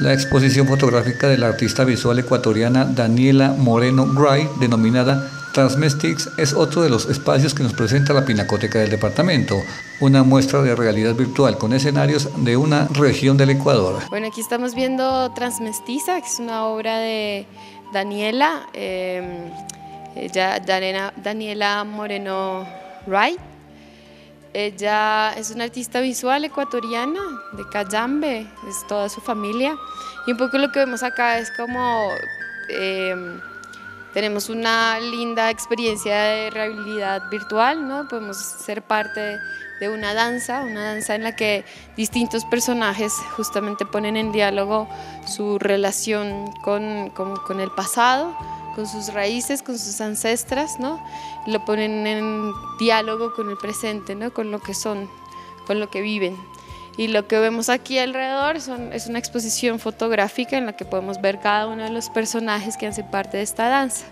La exposición fotográfica de la artista visual ecuatoriana Daniela Moreno Gray, denominada Transmestics, es otro de los espacios que nos presenta la Pinacoteca del Departamento, una muestra de realidad virtual con escenarios de una región del Ecuador. Bueno, aquí estamos viendo Transmestiza, que es una obra de Daniela, eh, Daniela Moreno Wright. Ella es una artista visual ecuatoriana de Cayambe, es toda su familia. Y un poco lo que vemos acá es como em, tenemos una linda experiencia de realidad virtual, ¿no? podemos ser parte de una danza, una danza en la que distintos personajes justamente ponen en diálogo su relación con, con, con el pasado con sus raíces, con sus ancestras, ¿no? Lo ponen en diálogo con el presente, ¿no? Con lo que son, con lo que viven. Y lo que vemos aquí alrededor son, es una exposición fotográfica en la que podemos ver cada uno de los personajes que hacen parte de esta danza.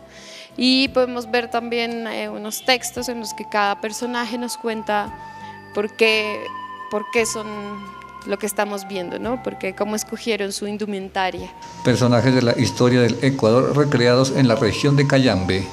Y podemos ver también eh, unos textos en los que cada personaje nos cuenta por qué, por qué son lo que estamos viendo, ¿no? Porque cómo escogieron su indumentaria. Personajes de la historia del Ecuador recreados en la región de Cayambe.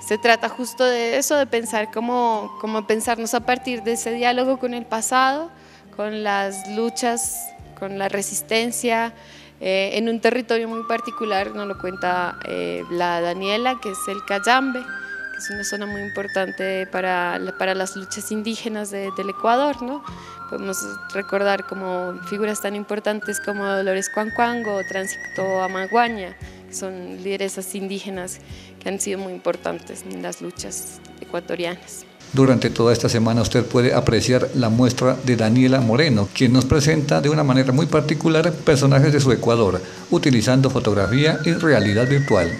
Se trata justo de eso, de pensar cómo, cómo pensarnos a partir de ese diálogo con el pasado, con las luchas, con la resistencia, eh, en un territorio muy particular, nos lo cuenta eh, la Daniela, que es el Cayambe, que es una zona muy importante para, para las luchas indígenas del Ecuador, ¿no? Podemos recordar como figuras tan importantes como Dolores Cuancuango Tránsito Amaguaña, que son lideresas indígenas que han sido muy importantes en las luchas ecuatorianas. Durante toda esta semana usted puede apreciar la muestra de Daniela Moreno, quien nos presenta de una manera muy particular personajes de su Ecuador, utilizando fotografía y realidad virtual.